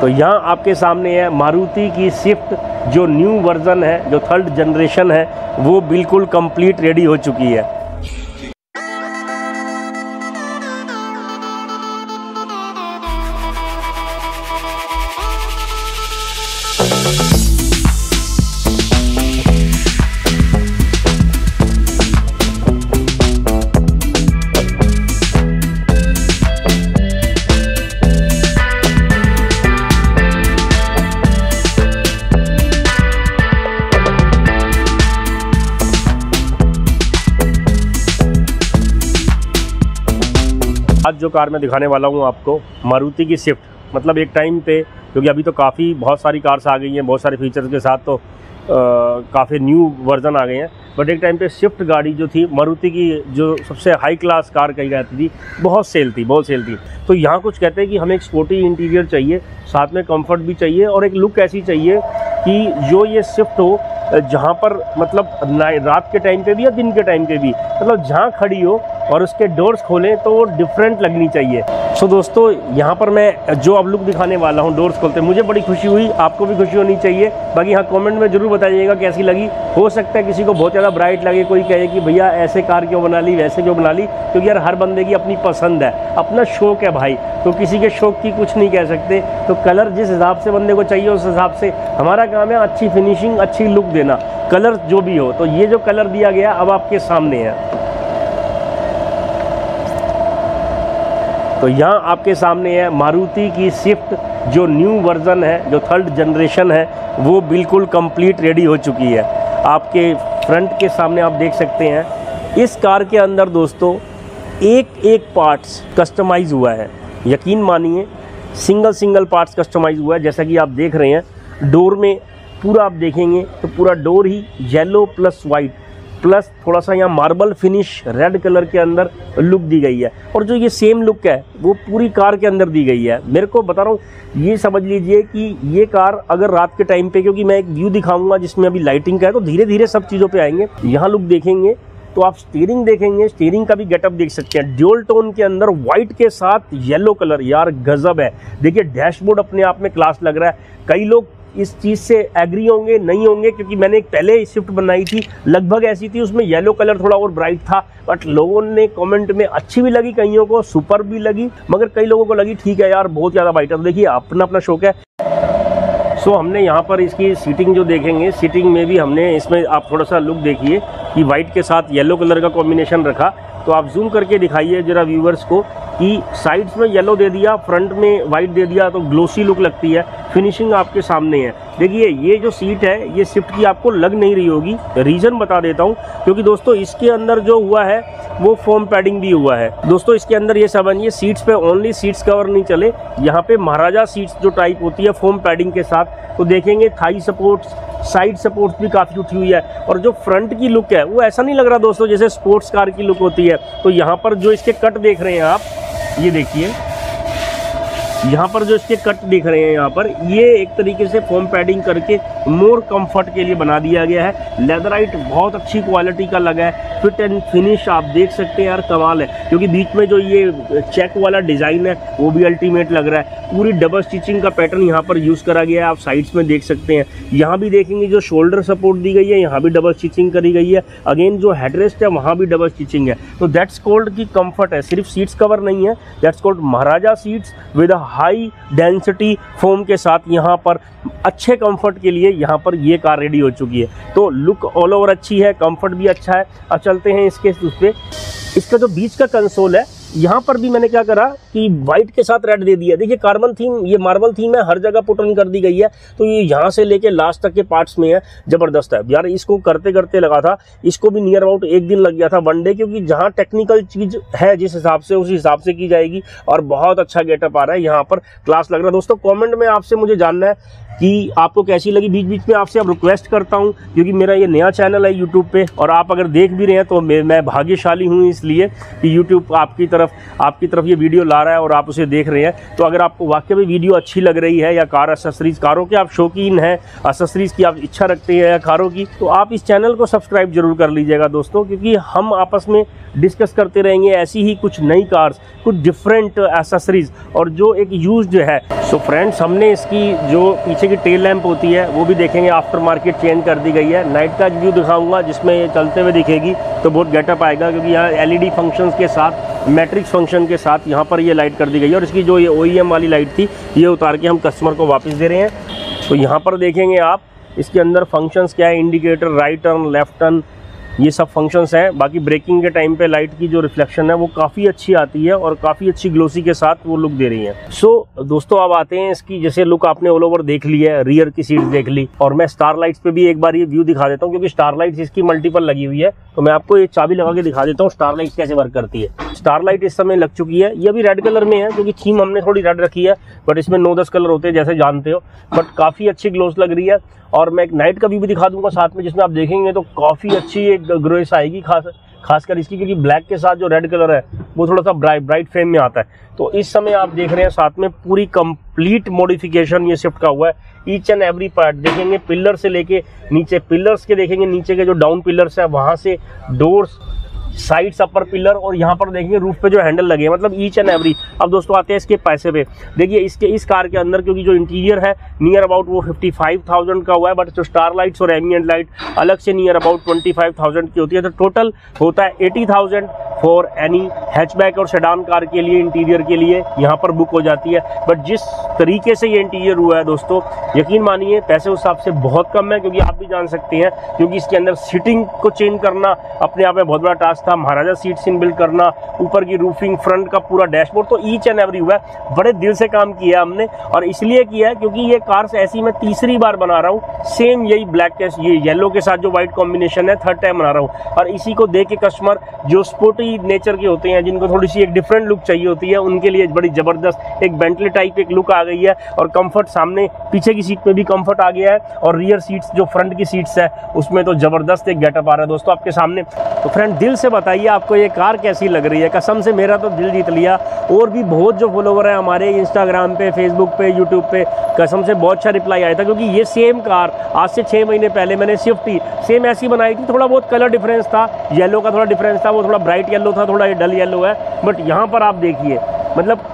तो यहाँ आपके सामने है मारुति की स्विफ्ट जो न्यू वर्जन है, जो थर्ड जनरेशन है, वो बिल्कुल कंप्लीट रेडी हो चुकी है। आज जो कार मैं दिखाने वाला हूँ आपको, मारुति की स्विफ्ट मतलब एक टाइम पे, क्योंकि अभी तो काफ़ी, बहुत सारी कार्स आ गई हैं, बहुत सारे फीचर्स के साथ तो काफ़ी न्यू वर्जन आ गए हैं। बट एक टाइम पे स्विफ्ट गाड़ी जो थी, मारुति की जो सबसे हाई क्लास कार कही जाती थी, बहुत सेल थी, बहुत सेल थी। तो यहाँ कुछ कहते हैं कि हमें एक स्पोर्टी इंटीरियर चाहिए, साथ में कंफर्ट भी चाहिए और एक लुक ऐसी चाहिए कि जो ये स्विफ्ट हो, जहाँ पर मतलब रात के टाइम पे भी या दिन के टाइम पे भी मतलब जहाँ खड़ी हो और उसके डोर्स खोलें तो वो डिफरेंट लगनी चाहिए। सो so, दोस्तों यहाँ पर मैं जो अब लुक दिखाने वाला हूँ डोर्स खोलते मुझे बड़ी खुशी हुई आपको भी खुशी होनी चाहिए। बाकी यहाँ कमेंट में ज़रूर बताइएगा कैसी लगी। हो सकता है किसी को बहुत ज़्यादा ब्राइट लगे कोई कहे कि भैया ऐसे कार क्यों बना ली वैसे क्यों बना ली क्योंकि यार हर बंदे की अपनी पसंद है अपना शौक है भाई। तो किसी के शौक की कुछ नहीं कह सकते। तो कलर जिस हिसाब से बंदे को चाहिए उस हिसाब से हमारा काम है अच्छी फिनिशिंग अच्छी लुक देना कलर जो भी हो। तो ये जो कलर दिया गया अब आपके सामने है। तो यहाँ आपके सामने है मारुति की स्विफ्ट जो न्यू वर्जन है, जो थर्ड जनरेशन है, वो बिल्कुल कंप्लीट रेडी हो चुकी है। आपके फ्रंट के सामने आप देख सकते हैं। इस कार के अंदर दोस्तों एक एक पार्ट्स कस्टमाइज हुआ है। यकीन मानिए सिंगल सिंगल पार्ट्स कस्टमाइज हुआ है। जैसा कि आप देख रहे हैं डोर में पूरा आप देखेंगे तो पूरा डोर ही येलो प्लस वाइट प्लस थोड़ा सा यहाँ मार्बल फिनिश रेड कलर के अंदर लुक दी गई है। और जो ये सेम लुक है, वो पूरी कार के अंदर दी गई है। मेरे को बता रहा हूँ, ये समझ लीजिए कि ये कार अगर रात के टाइम पे, क्योंकि मैं एक व्यू दिखाऊँगा जिसमें अभी लाइटिंग का है तो धीरे धीरे सब चीज़ों पे आएँगे। यहाँ लुक देखेंगे तो आप स्टीयरिंग देखेंगे स्टीयरिंग का भी गेटअप देख सकते हैं। ड्यूल टोन के अंदर व्हाइट के साथ येलो कलर यार गजब है। देखिए डैशबोर्ड अपने आप में क्लास लग रहा है। कई लोग इस चीज़ से एग्री होंगे नहीं होंगे क्योंकि मैंने एक पहले स्विफ्ट बनाई थी। लगभग ऐसी थी उसमें येलो कलर थोड़ा और ब्राइट था बट लोगों ने कमेंट में अच्छी भी लगी कईयों को सुपर भी लगी मगर कई लोगों को लगी ठीक है यार बहुत ज़्यादा बाइट है। तो देखिए अपना अपना शौक है। सो so, हमने यहाँ पर इसकी सीटिंग जो देखेंगे सीटिंग में भी हमने इसमें आप थोड़ा सा लुक देखिए कि वाइट के साथ येलो कलर का कॉम्बिनेशन रखा। तो आप जूम करके दिखाइए जरा व्यूवर्स को कि साइड्स में येलो दे दिया फ्रंट में वाइट दे दिया तो ग्लोसी लुक लगती है। फिनिशिंग आपके सामने है। देखिए, ये जो सीट है, ये स्विफ्ट की आपको लग नहीं रही होगी। रीज़न बता देता हूँ, क्योंकि दोस्तों, इसके अंदर जो हुआ है, वो फोम पैडिंग भी हुआ है। दोस्तों, इसके अंदर ये समझिए सीट्स पे ओनली सीट्स कवर नहीं चले। यहाँ पे महाराजा सीट्स जो टाइप होती है फोम पैडिंग के साथ तो देखेंगे थाई सपोर्ट्स साइड सपोर्ट्स भी काफ़ी उठी हुई है। और जो फ्रंट की लुक है, वो ऐसा नहीं लग रहा दोस्तों, जैसे स्पोर्ट्स कार की लुक होती है। तो यहाँ पर जो इसके कट देख रहे हैं आप ये देखिए। यहाँ पर जो इसके कट दिख रहे हैं यहाँ पर, ये एक तरीके से फोम पैडिंग करके मोर कंफर्ट के लिए बना दिया गया है। लेदराइट बहुत अच्छी क्वालिटी का लगा है। फिट एंड फिनिश आप देख सकते हैं यार, कमाल है। क्योंकि बीच में जो ये चेक वाला डिज़ाइन है, वो भी अल्टीमेट लग रहा है। पूरी डबल स्टिचिंग का पैटर्न यहाँ पर यूज़ करा गया है, आप साइड्स में देख सकते हैं। यहाँ भी देखेंगे जो शोल्डर सपोर्ट दी गई है, यहाँ भी डबल स्टिचिंग करी गई है। अगेन जो हेडरेस्ट है, वहाँ भी डबल स्टिचिंग है। तो दैट्स कोल्ड की कंफर्ट है। सिर्फ़ सीट्स कवर नहीं है। That's called Maharaja seats with high density foam के साथ यहाँ पर अच्छे कंफर्ट के लिए यहाँ पर ये कार रेडी हो चुकी है। तो लुक ऑल ओवर अच्छी है कंफर्ट भी अच्छा है। अब चलते हैं इसके उस पर इसका जो बीच का कंसोल है यहाँ पर भी मैंने क्या करा कि व्हाइट के साथ रेड दे दिया। देखिए कार्बन थीम ये मार्बल थीम है, हर जगह पुटन कर दी गई है। तो ये यहाँ से लेके लास्ट तक के पार्ट्स में है, ज़बरदस्त है। यार, इसको करते करते लगा था, इसको भी नियर अबाउट एक दिन लग गया था वन डे क्योंकि जहाँ टेक्निकल चीज़ है, जिस हिसाब से, उस हिसाब से की जाएगी, और बहुत अच्छा गेटअप आ रहा है यहाँ पर क्लास लग रहा है। दोस्तों कॉमेंट में आपसे मुझे जानना है कि आपको कैसी लगी बीच बीच में आपसे अब रिक्वेस्ट करता हूँ क्योंकि मेरा ये नया चैनल है यूट्यूब पे और आप अगर देख भी रहे हैं तो मैं, भाग्यशाली हूँ इसलिए कि यूट्यूब आपकी तरफ़ आपकी तरफ़ ये वीडियो ला रहा है और आप उसे देख रहे हैं। तो अगर आपको वाकई में वीडियो अच्छी लग रही है या कार एसेसरीज कारों के आप शौकीन हैं एसेसरीज की आप इच्छा रखते हैं या कारों की तो आप इस चैनल को सब्सक्राइब ज़रूर कर लीजिएगा दोस्तों क्योंकि हम आपस में डिस्कस करते रहेंगे ऐसी ही कुछ नई कार्स कुछ डिफरेंट एसेसरीज और जो एक यूज़ है सो so फ्रेंड्स हमने इसकी जो पीछे की टेल लैंप होती है, वो भी देखेंगे आफ्टर मार्केट चेंज कर दी गई है। नाइट का व्यू दिखाऊँगा, जिसमें ये चलते हुए दिखेगी तो बहुत गेटअप आएगा, क्योंकि यहाँ एलईडी फ़ंक्शंस के साथ मैट्रिक्स फ़ंक्शन के साथ यहाँ पर ये लाइट कर दी गई है। और इसकी जो ये ओईएम वाली लाइट थी, ये उतार के हम कस्टमर को वापस दे रहे हैं। तो यहाँ पर देखेंगे आप, इसके अंदर फ़ंक्शंस क्या है? Indicator right turn left turn ये सब फ़ंक्शंस हैं। बाकी ब्रेकिंग के टाइम पे लाइट की जो रिफ्लेक्शन है वो काफ़ी अच्छी आती है और काफ़ी अच्छी ग्लोसी के साथ वो लुक दे रही है। सो so, दोस्तों अब आते हैं इसकी। जैसे लुक आपने ऑल ओवर देख ली है रियर की सीट देख ली। और मैं स्टार लाइट्स पे भी एक बार ये व्यू दिखा देता हूँ क्योंकि स्टार लाइट्स इसकी मल्टीपल लगी हुई है। तो मैं आपको ये चाबी लगा के दिखा देता हूँ स्टार लाइट कैसे वर्क करती है। स्टार लाइट इस समय लग चुकी है। ये अभी रेड कलर में है क्योंकि थीम हमने थोड़ी रेड रखी है बट इसमें नौ दस कलर होते हैं जैसे जानते हो। बट काफ़ी अच्छी ग्लोस लग रही है। और मैं एक नाइट का भी दिखा दूँगा साथ में जिसमें आप देखेंगे तो काफ़ी अच्छी एक ग्रोइस आएगी, खास, खासकर इसकी, क्योंकि ब्लैक के साथ जो रेड कलर है, वो थोड़ा सा ब्राइट ब्राइट फ्रेम में आता है। तो इस समय आप देख रहे हैं, साथ में पूरी कंप्लीट मॉडिफिकेशन ये शिफ्ट का हुआ है। ईच एंड एवरी पार्ट देखेंगे, पिलर से लेके नीचे, पिलर्स के देखेंगे, नीचे के जो डाउन पिलर्स है, वहाँ से डोर्स साइड्स अपर पिलर और यहाँ पर देखिए रूफ पे जो हैंडल लगे हैं मतलब ईच एंड एवरी अब दोस्तों आते हैं इसके पैसे पे। देखिए इसके इस कार के अंदर क्योंकि जो इंटीरियर है नियर अबाउट वो 55,000 का हुआ है बट जो स्टार लाइट्स और एमियंट लाइट अलग से नियर अबाउट 25,000 की होती है तो टोटल होता है 80,000 फॉर एनी हैचबैक और सेडान कार के लिए इंटीरियर के लिए यहाँ पर बुक हो जाती है। बट जिस तरीके से ये इंटीरियर हुआ है दोस्तों, यकीन मानिए, पैसे उस हिसाब से बहुत कम है, क्योंकि आप भी जान सकते हैं, क्योंकि इसके अंदर सीटिंग को चेंज करना अपने आप में बहुत बड़ा टास्क था। महाराजा सीट सिन बिल्ड करना, ऊपर की रूफिंग फ्रंट का पूरा डैशबोर्ड तो ईच एंड एवरी हुआ है। बड़े दिल से काम किया है हमने, और इसलिए किया है क्योंकि ये कार्स ऐसी मैं तीसरी बार बना रहा हूँ। सेम यही ब्लैक ये येलो के साथ जो व्हाइट कॉम्बिनेशन है थर्ड टाइम बना रहा हूँ। और इसी को देख के कस्टमर जो स्पोर्टी नेचर के होते हैं, जिनको थोड़ी सी एक डिफरेंट लुक चाहिए होती है, उनके लिए बड़ी ज़बरदस्त एक बेंटली टाइप एक लुक आ गई है और कंफर्ट सामने, पीछे की सीट पे भी कंफर्ट आ गया है और रियर सीट्स जो फ्रंट की सीट्स है, उसमें तो ज़बरदस्त एक गेटअप आ रहा है दोस्तों आपके सामने। तो फ्रेंड दिल से बताइए आपको ये कार कैसी लग रही है? कसम से मेरा तो दिल जीत लिया। और भी बहुत जो फॉलोवर है हमारे इंस्टाग्राम पे फेसबुक पे यूट्यूब पे कसम से बहुत अच्छा रिप्लाई आया था, क्योंकि ये सेम कार आज से छः महीने पहले मैंने स्विफ्ट सेम ऐसी बनाई थी, थोड़ा बहुत कलर डिफरेंस था येलो का थोड़ा डिफरेंस था, वो थोड़ा ब्राइट येलो था, थोड़ा डल येलो है बट यहाँ पर आप देखिए मतलब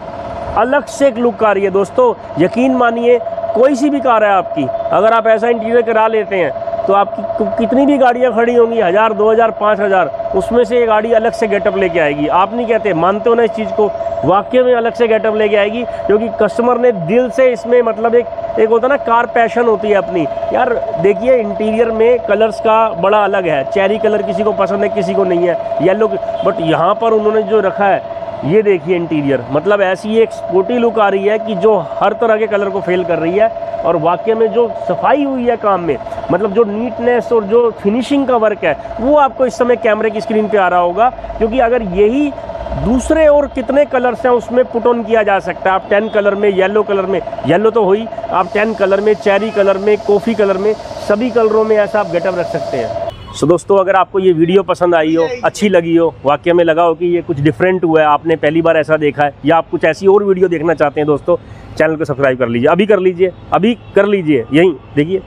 अलग से एक लुक आ रही है दोस्तों, यकीन मानिए, कोई सी भी कार है आपकी, अगर आप ऐसा इंटीरियर करा लेते हैं तो आपकी कितनी भी गाड़ियाँ खड़ी होंगी, हज़ार, दो हज़ार, पाँच हज़ार, उसमें से ये गाड़ी अलग से गेटअप लेके आएगी, आप नहीं कहते, मानते हो ना इस चीज़ को वाक्य में अलग से गेटअप लेके आएगी क्योंकि कस्टमर ने दिल से इसमें मतलब एक एक होता ना, कार पैशन होती है अपनी। यार, देखिए इंटीरियर में कलर्स का बड़ा अलग है। चेरी कलर किसी को पसंद है, किसी को नहीं है। येलो बट यहाँ पर उन्होंने जो रखा है, ये देखिए इंटीरियर मतलब ऐसी एक स्पोर्टी लुक आ रही है कि जो हर तरह के कलर को फेल कर रही है और वाक्य में जो सफ़ाई हुई है काम में मतलब जो नीटनेस और जो फिनिशिंग का वर्क है, वो आपको इस समय कैमरे की स्क्रीन पे आ रहा होगा। क्योंकि अगर यही दूसरे और कितने कलर्स हैं उसमें पुट ऑन किया जा सकता है? आप टेन कलर में येलो कलर में येलो तो हुई आप टेन कलर में चेरी कलर में कॉफ़ी कलर में सभी कलरों में ऐसा आप गेटअप रख सकते हैं। सो so, दोस्तों अगर आपको ये वीडियो पसंद आई हो अच्छी लगी हो वाक्य में लगा हो कि ये कुछ डिफरेंट हुआ है आपने पहली बार ऐसा देखा है या आप कुछ ऐसी और वीडियो देखना चाहते हैं दोस्तों चैनल को सब्सक्राइब कर लीजिए। अभी कर लीजिए अभी कर लीजिए यहीं देखिए